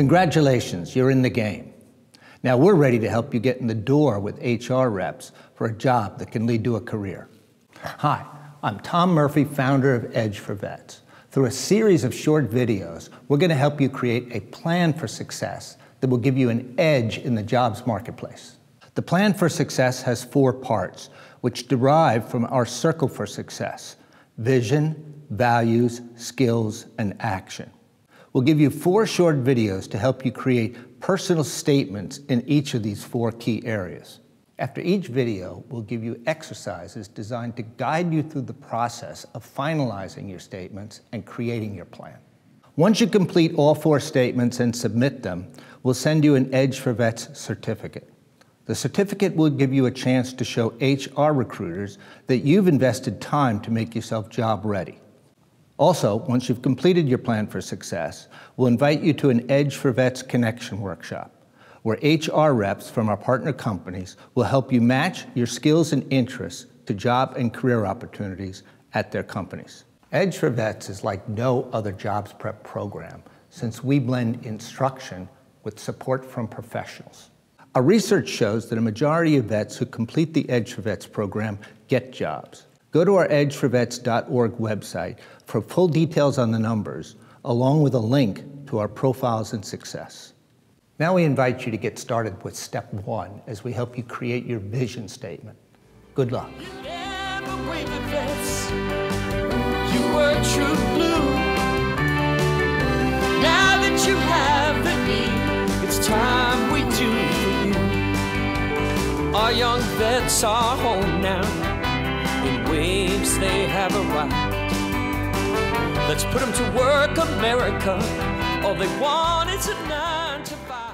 Congratulations, you're in the game. Now we're ready to help you get in the door with HR reps for a job that can lead to a career. Hi, I'm Tom Murphy, founder of Edge for Vets. Through a series of short videos, we're going to help you create a plan for success that will give you an edge in the jobs marketplace. The plan for success has four parts, which derive from our circle for success vision, values, skills, and action. We'll give you four short videos to help you create personal statements in each of these four key areas. After each video, we'll give you exercises designed to guide you through the process of finalizing your statements and creating your plan. Once you complete all four statements and submit them, we'll send you an Edge for Vets certificate. The certificate will give you a chance to show HR recruiters that you've invested time to make yourself job ready. Also, once you've completed your plan for success, we'll invite you to an Edge for Vets Connection workshop, where HR reps from our partner companies will help you match your skills and interests to job and career opportunities at their companies. Edge for Vets is like no other jobs prep program since we blend instruction with support from professionals. Our research shows that a majority of vets who complete the Edge for Vets program get jobs. Go to our edgeforvets.org website for full details on the numbers, along with a link to our profiles and success. Now we invite you to get started with step one as we help you create your vision statement. Good luck. Our young vets are home now in waves they have arrived. Let's put them to work, America. All they want is a nine to five.